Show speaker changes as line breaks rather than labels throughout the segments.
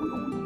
we don't want to.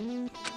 Mm-hmm.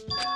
Thank you.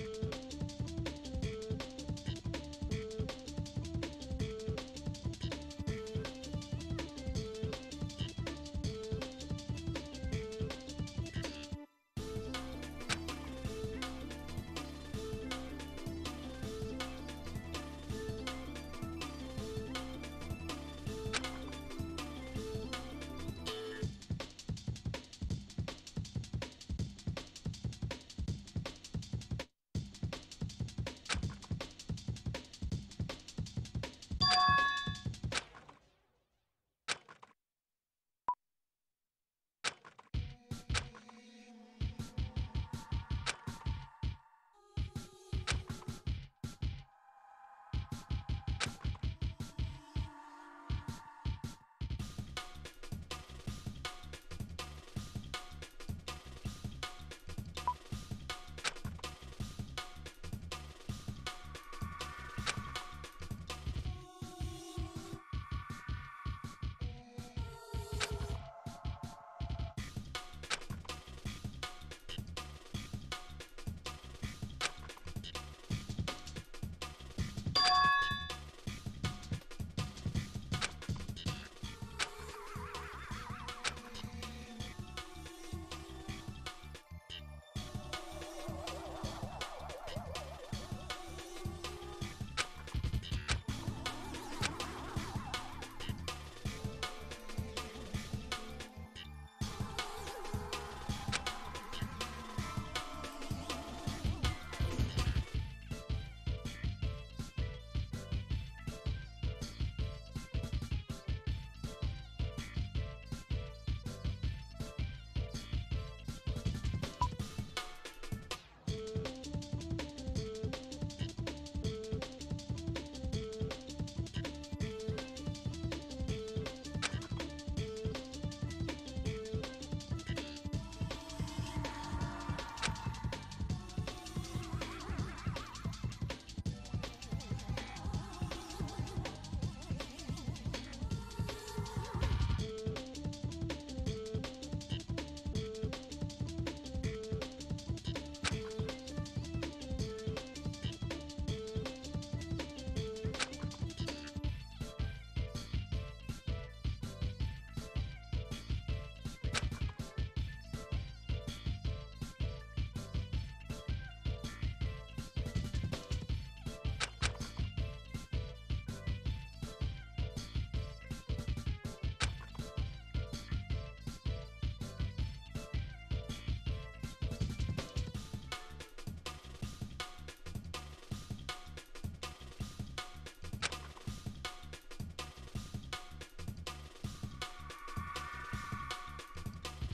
Thank you.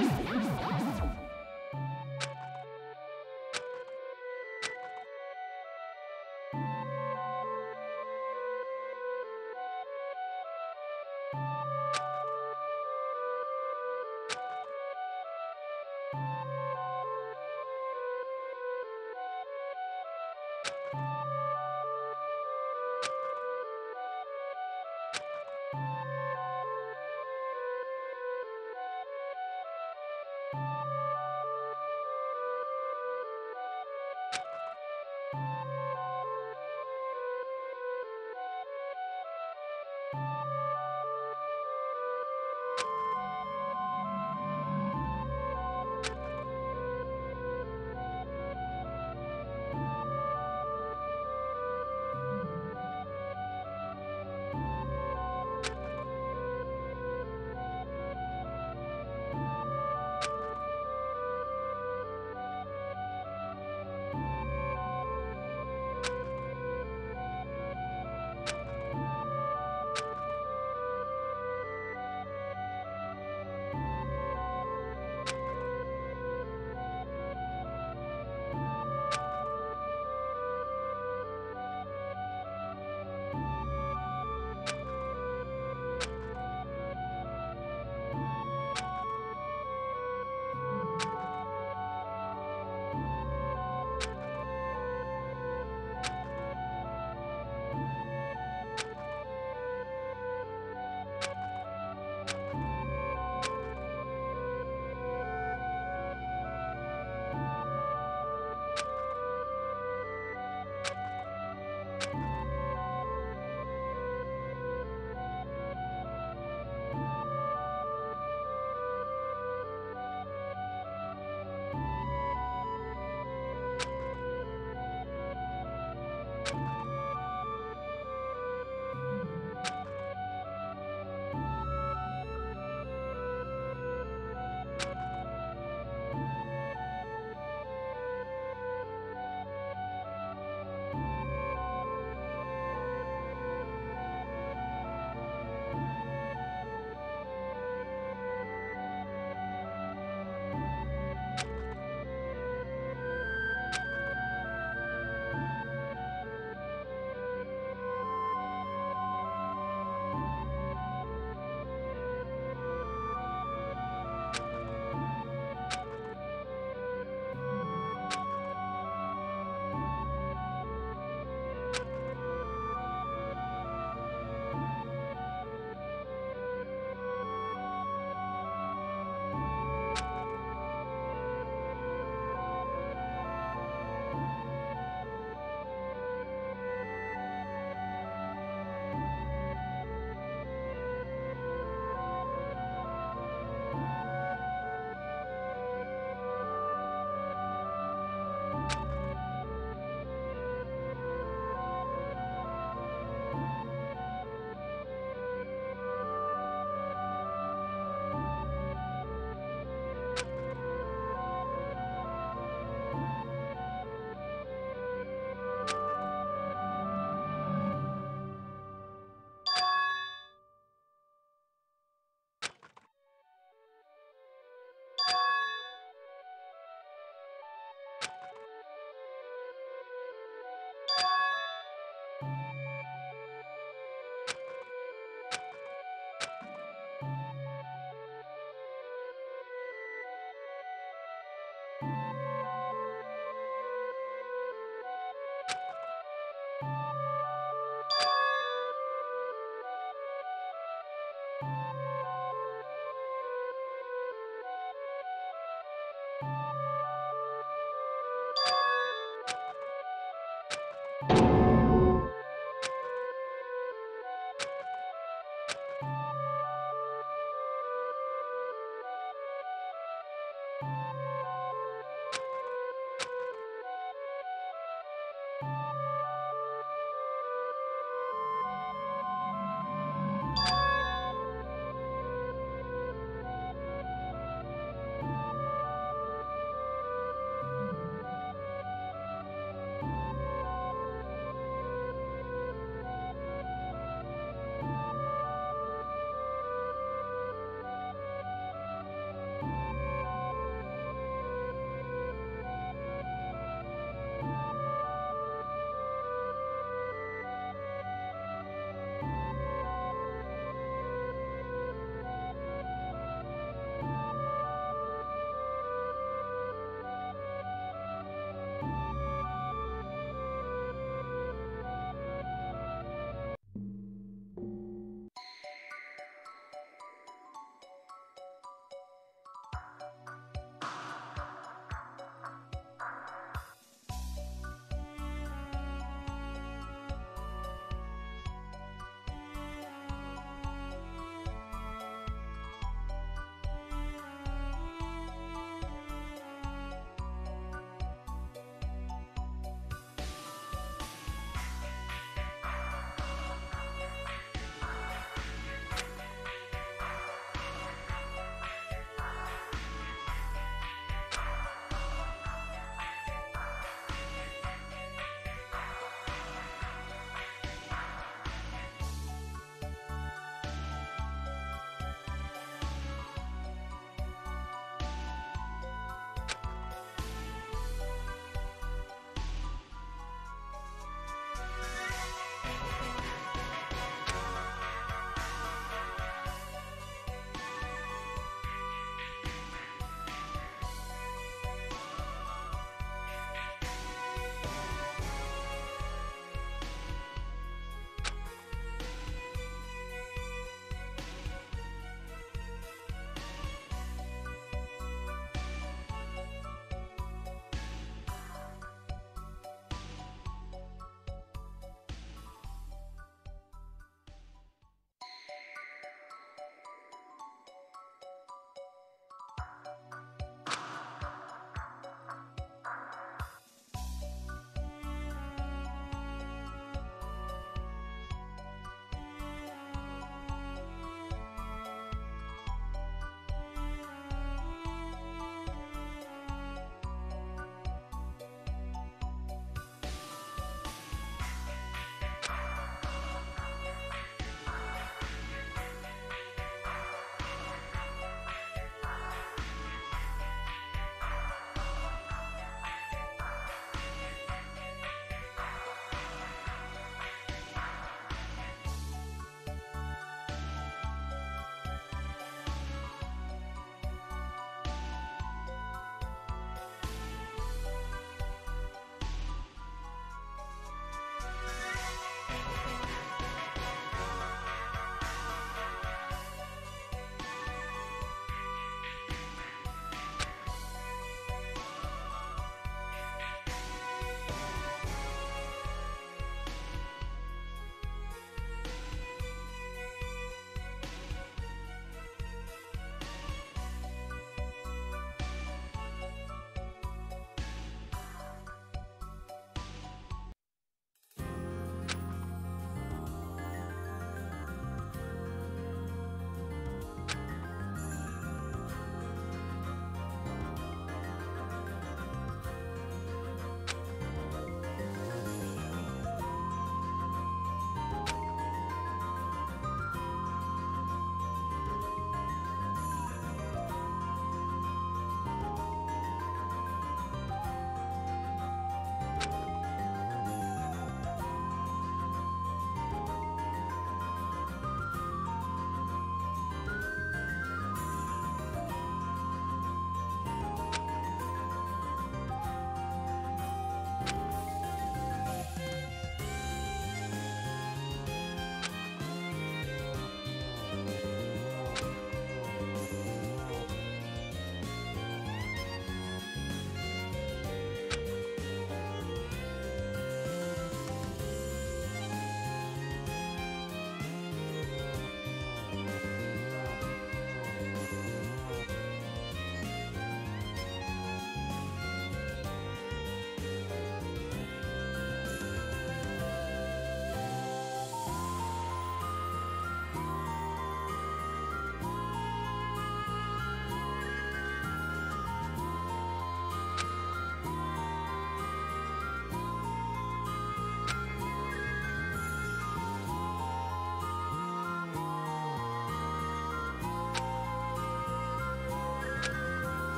Thank you.